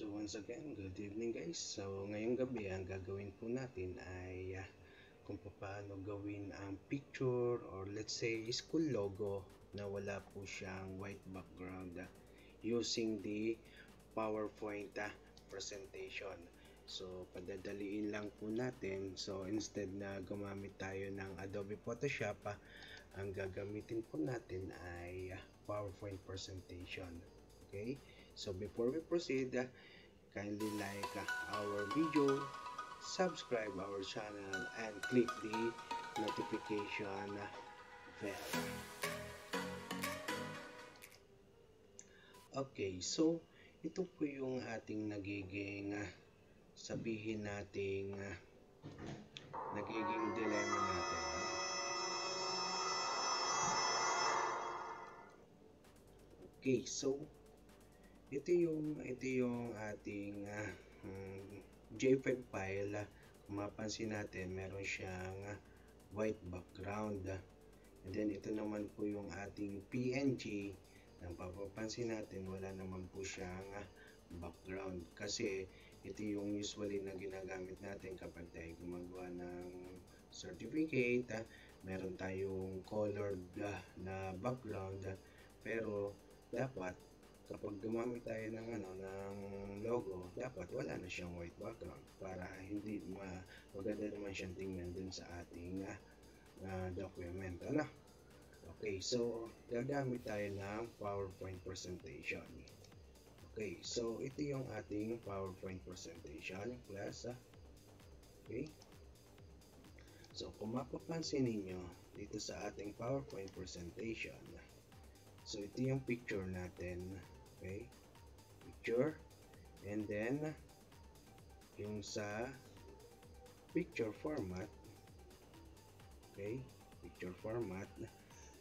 So once again, good evening guys. So ngayong gabi, ang gagawin po natin ay uh, kung paano gawin ang picture or let's say school logo na wala po siyang white background uh, using the PowerPoint uh, presentation. So padadaliin lang po natin. So instead na gumamit tayo ng Adobe Photoshop, uh, ang gagamitin po natin ay uh, PowerPoint presentation. Okay? So before we proceed, uh, kindly like uh, our video, subscribe our channel, and click the notification bell. Okay, so ito po yung ating nagiging uh, sabihin nating uh, nagiging dilemma natin. Okay, so ito yung ito yung ating uh, um, JPEG file. Uh, kung mapansin natin, meron siyang uh, white background. And then ito naman po yung ating PNG. Nang papapansin natin, wala naman po siyang uh, background kasi ito yung usually na ginagamit natin kapag tayo gumagawa ng certificate uh, meron tayong colored uh, na background uh, pero dapat kapag gumamit tayo ng ano ng logo dapat wala na siyang white background para hindi ma maganda naman siyang tingnan dun sa ating uh, uh, document ano okay so gagamit tayo ng PowerPoint presentation Okay, so ito yung ating PowerPoint presentation class. Ah. Okay. So kung mapapansin ninyo dito sa ating PowerPoint presentation, so ito yung picture natin. Okay. Picture. And then, yung sa picture format. Okay. Picture format.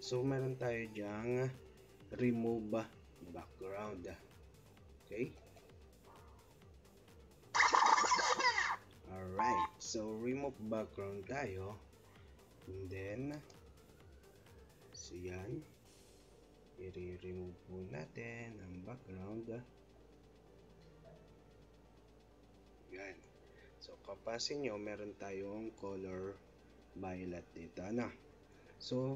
So meron tayo dyang remove background. Okay? Alright. So, remove background tayo. And then, so yan. I-remove po natin ang background. Yan. So, kapasin nyo, meron tayong color violet dito. Ano? So,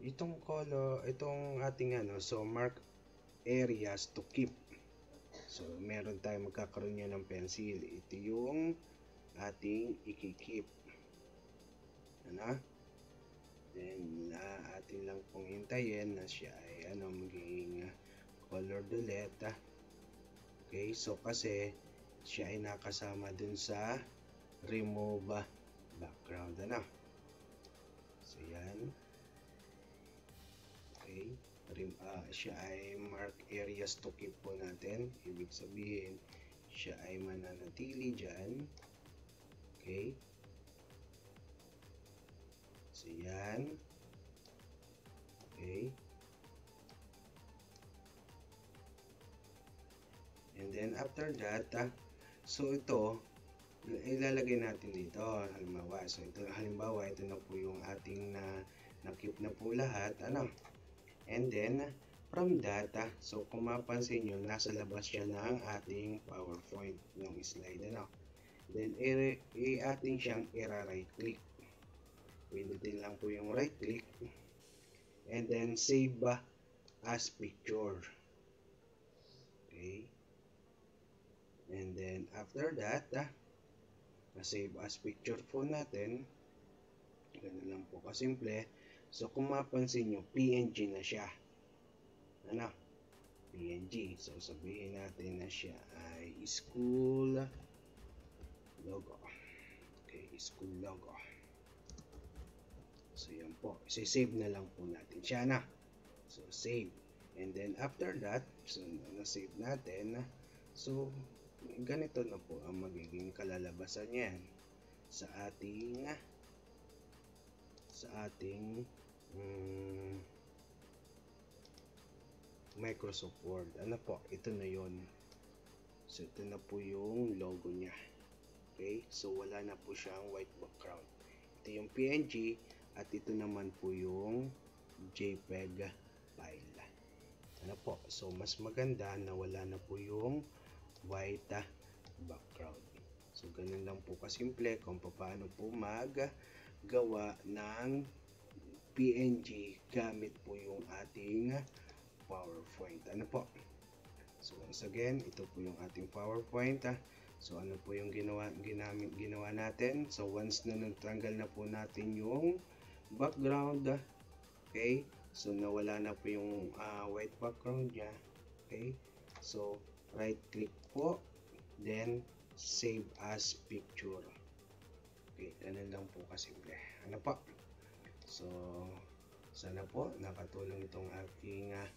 itong color, itong ating ano, so mark areas to keep So, meron tayong magkakaroon nyo ng pencil. Ito yung ating ikikip. Ano? Then, uh, atin lang pong hintayin na siya ay ano, magiging uh, colored ulit. Uh. Okay, so kasi siya ay nakasama dun sa remove background. Ano? So, yan. Okay uh, siya ay mark areas to keep po natin. Ibig sabihin, siya ay mananatili dyan. Okay. So, yan. Okay. And then, after that, ah, so ito, ilalagay natin dito. Halimbawa, so ito, halimbawa, ito na po yung ating na, na-keep na po lahat. Ano? And then, from that, ah, so kung mapansin nyo, nasa labas siya ng ating PowerPoint ng slide. Ano? Then, i-ating siyang i-right click. Pindutin lang po yung right click. And then, save as picture. Okay. And then, after that, ah, na-save as picture po natin. Ganun lang po kasimple. So, kung mapansin nyo, PNG na siya. Ano? PNG. So, sabihin natin na siya ay school logo. Okay, school logo. So, yan po. Isisave na lang po natin siya na. So, save. And then, after that, so, na-save natin. So, ganito na po ang magiging kalalabasan niyan sa ating sa ating um, Microsoft Word. Ano po? Ito na yon. So, ito na po yung logo niya. Okay? So, wala na po siyang white background. Ito yung PNG at ito naman po yung JPEG file. Ano po? So, mas maganda na wala na po yung white background. So, ganun lang po kasimple kung paano po maggawa ng PNG gamit po yung ating PowerPoint. Ano po? So, once again, ito po yung ating PowerPoint. So, ano po yung ginawa, ginamit, ginawa natin? So, once na natanggal na po natin yung background, ah, okay? So, nawala na po yung ah, white background niya. Okay? So, right click po. Then, save as picture. Okay, ganun lang po kasimple. Ano po? So, sana po nakatulong itong aking uh,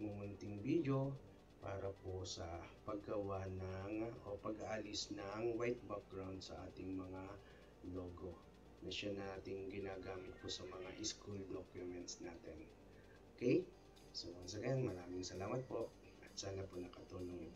munting video para po sa paggawa ng o pag-aalis ng white background sa ating mga logo na siya nating ginagamit po sa mga school documents natin. Okay? So once again, maraming salamat po at sana po nakatulong.